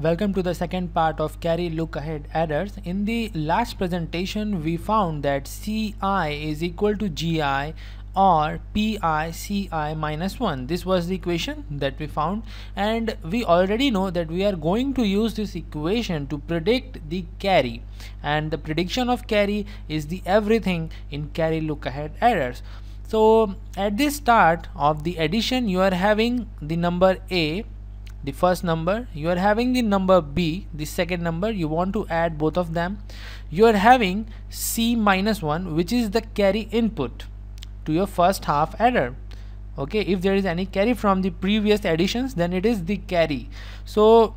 Welcome to the second part of carry look ahead adders. In the last presentation we found that Ci is equal to Gi or Pi Ci minus 1. This was the equation that we found and we already know that we are going to use this equation to predict the carry and the prediction of carry is the everything in carry look ahead adders So at the start of the addition you are having the number A the first number you are having the number b the second number you want to add both of them. You are having c minus 1 which is the carry input to your first half adder okay if there is any carry from the previous additions then it is the carry. So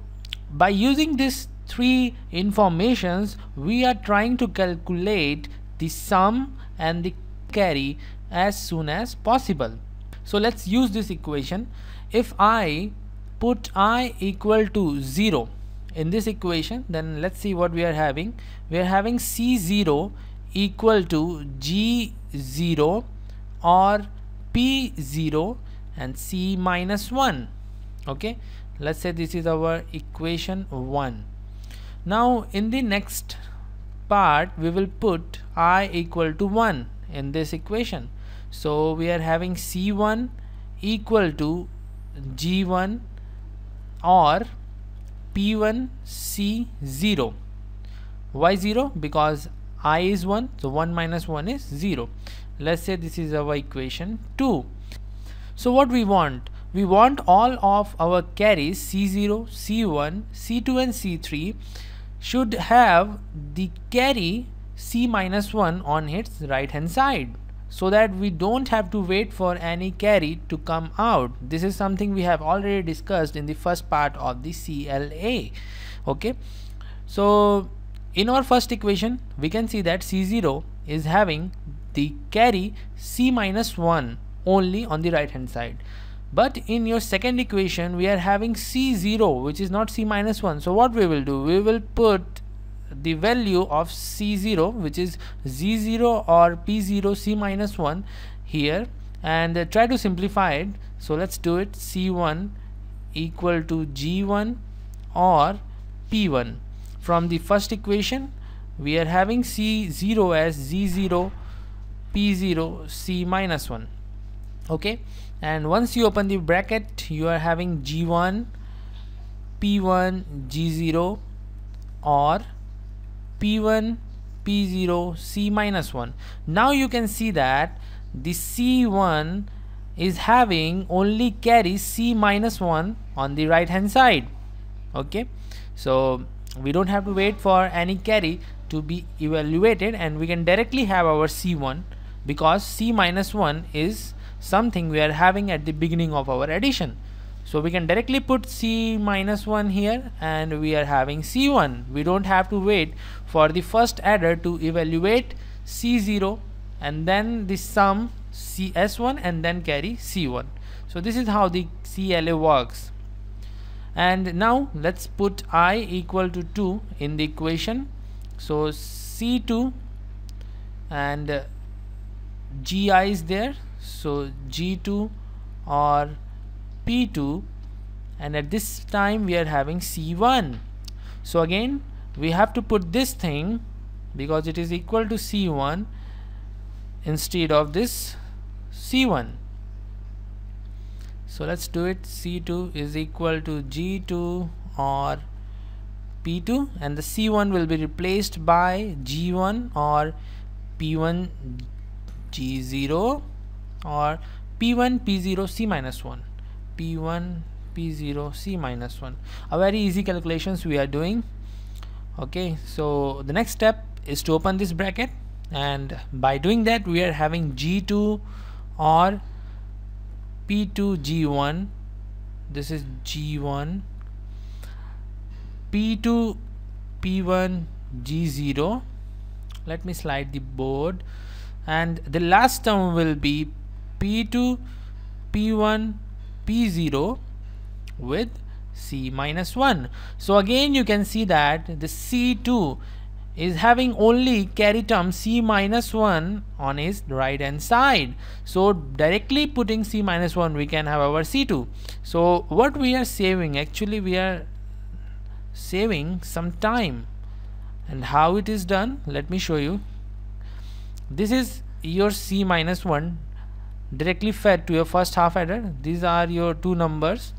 by using these three informations we are trying to calculate the sum and the carry as soon as possible. So let's use this equation. If i put i equal to 0 in this equation then let's see what we are having. We are having c0 equal to g0 or p0 and c minus 1 okay? Let's say this is our equation 1 now in the next part we will put i equal to 1 in this equation. So we are having c1 equal to g1 or P1 C0 why 0 because i is 1 so 1 minus 1 is 0 let's say this is our equation 2 so what we want? We want all of our carries C0 C1 C2 and C3 should have the carry C minus 1 on its right hand side so that we don't have to wait for any carry to come out. This is something we have already discussed in the first part of the CLA okay? So in our first equation we can see that C0 is having the carry C minus 1 only on the right hand side. But in your second equation we are having C0 which is not C minus 1 so what we will do? We will put the value of C0 which is G0 or P0 C minus 1 here. And uh, try to simplify it. So let's do it. C1 equal to G1 or P1 from the first equation we are having C0 as G0 P0 C minus 1 okay? And once you open the bracket you are having G1 P1 G0 or P1 P0 C minus 1 now you can see that the C1 is having only carry C minus 1 on the right hand side. Okay? So we don't have to wait for any carry to be evaluated and we can directly have our C1 because C minus 1 is something we are having at the beginning of our addition so we can directly put C minus 1 here and we are having C1 we don't have to wait for the first adder to evaluate C0 and then the sum CS1 and then carry C1 so this is how the CLA works. And now let's put i equal to 2 in the equation. So C2 and uh, GI is there. So G2 or P2 and at this time we are having C1 so again we have to put this thing because it is equal to C1 instead of this C1 so let's do it. C2 is equal to G2 or P2 and the C1 will be replaced by G1 or P1 G0 or P1 P0 C minus 1 P1 P0 C minus 1 a very easy calculations we are doing. Okay so the next step is to open this bracket. And by doing that we are having G2 or P2 G1 this is G1 P2 P1 G0 let me slide the board. And the last term will be P2 P1 P0 with C minus 1. So again you can see that the C2 is having only carry term C minus 1 on his right hand side. So directly putting C minus 1 we can have our C2. So what we are saving actually we are saving some time and how it is done let me show you this is your C minus 1 directly fed to your first half adder. These are your two numbers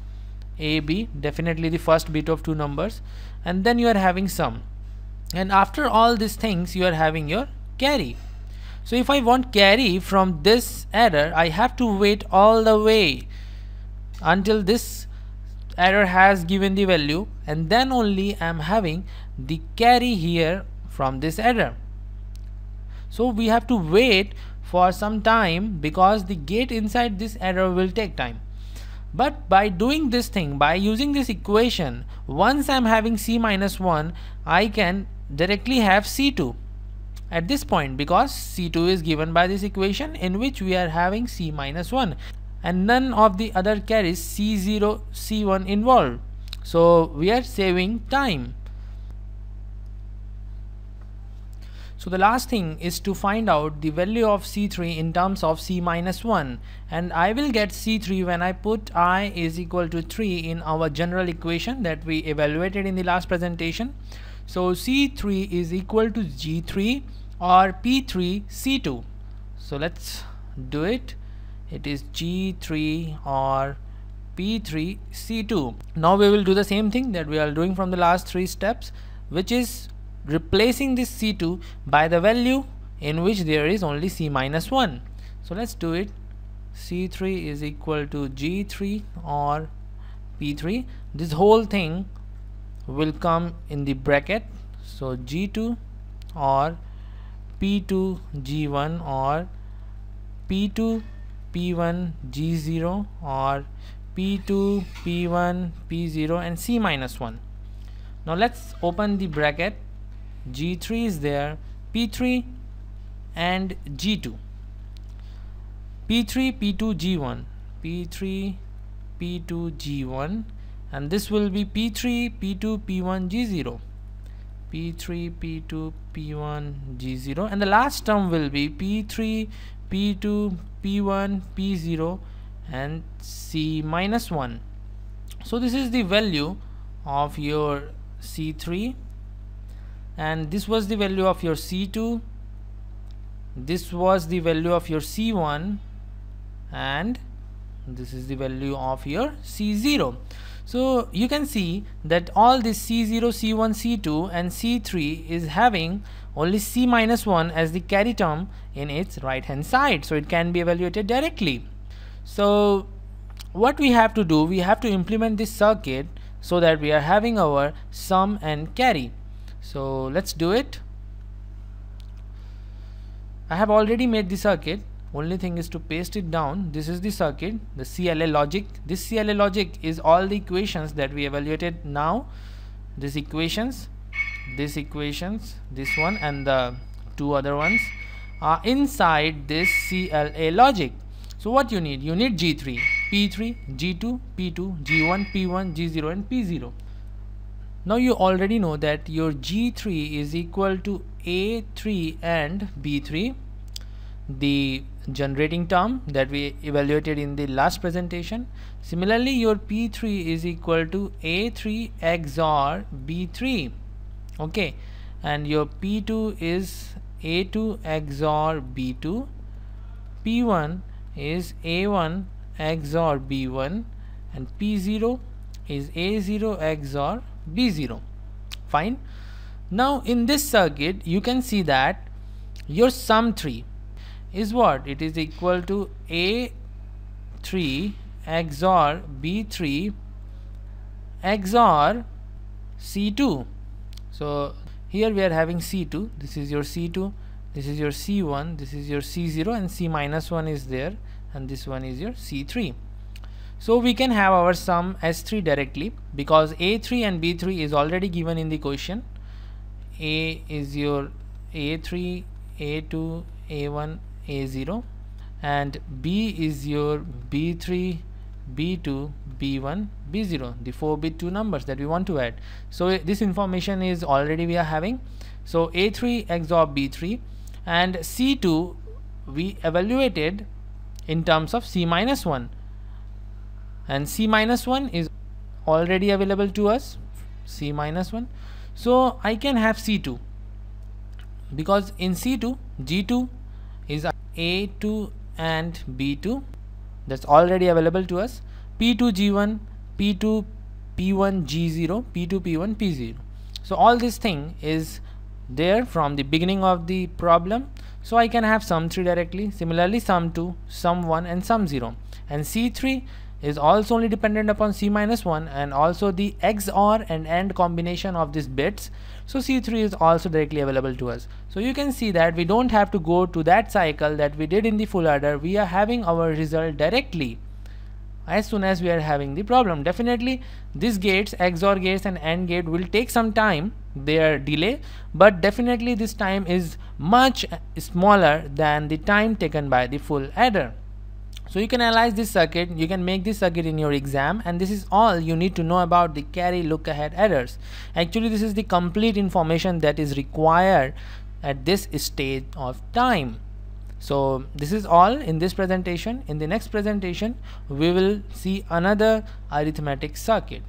A B definitely the first bit of two numbers. And then you are having sum. And after all these things you are having your carry. So if I want carry from this adder I have to wait all the way until this adder has given the value. And then only I am having the carry here from this adder so we have to wait for some time because the gate inside this adder will take time. But by doing this thing by using this equation once I'm having C minus 1 I can directly have C2 at this point because C2 is given by this equation in which we are having C minus 1 and none of the other carries C0 C1 involved. So we are saving time So the last thing is to find out the value of C3 in terms of C minus 1 and I will get C3 when I put I is equal to 3 in our general equation that we evaluated in the last presentation. So C3 is equal to G3 or P3 C2 so let's do it. It is G3 or P3 C2 now we will do the same thing that we are doing from the last three steps which is replacing this C2 by the value in which there is only C minus 1 so let's do it. C3 is equal to G3 or P3 this whole thing will come in the bracket. So G2 or P2 G1 or P2 P1 G0 or P2 P1 P0 and C minus 1 now let's open the bracket G3 is there P3 and G2 P3 P2 G1 P3 P2 G1 and this will be P3 P2 P1 G0 P3 P2 P1 G0 and the last term will be P3 P2 P1 P0 and C minus 1 so this is the value of your C3 and this was the value of your C2 this was the value of your C1 and this is the value of your C0 so you can see that all this C0, C1, C2 and C3 is having only C minus 1 as the carry term in its right hand side. So it can be evaluated directly. So what we have to do, we have to implement this circuit so that we are having our sum and carry. So let's do it. I have already made the circuit. Only thing is to paste it down. This is the circuit the CLA logic. This CLA logic is all the equations that we evaluated now. These equations these equations this one and the two other ones are inside this CLA logic. So what you need? You need G3 P3 G2 P2 G1 P1 G0 and P0 now you already know that your G3 is equal to A3 and B3 the generating term that we evaluated in the last presentation. Similarly your p3 is equal to a3 xor b3 okay. And your p2 is a2 xor b2 p1 is a1 xor b1 and p0 is a0 xor b0 fine. Now in this circuit you can see that your sum 3 is what? It is equal to a3 XOR b3 XOR c2 so here we are having c2 this is your c2 this is your c1 this is your c0 and c minus 1 is there. And this one is your c3 so we can have our sum S3 directly because a3 and b3 is already given in the question. A is your a3 a2 a1 a0 and B is your B3 B2 B1 B0 the 4 bit 2 numbers that we want to add. So this information is already we are having. So A3 XOR B3 and C2 we evaluated in terms of C minus 1 and C minus 1 is already available to us. C minus 1 so I can have c2 because in c2 g2 is a2 and b2 that's already available to us. P2 g1 p2 p1 g0 p2 p1 p0 so all this thing is there from the beginning of the problem. So I can have sum 3 directly. Similarly sum 2 sum 1 and sum 0 and c3 is also only dependent upon c minus 1 and also the XOR and AND combination of these bits. So c3 is also directly available to us. So you can see that we don't have to go to that cycle that we did in the full adder we are having our result directly as soon as we are having the problem. Definitely these gates XOR gates and AND gate will take some time. Their delay but definitely this time is much smaller than the time taken by the full adder so you can analyze this circuit, you can make this circuit in your exam and this is all you need to know about the carry look ahead adders. Actually this is the complete information that is required at this stage of time. So this is all in this presentation. In the next presentation we will see another arithmetic circuit.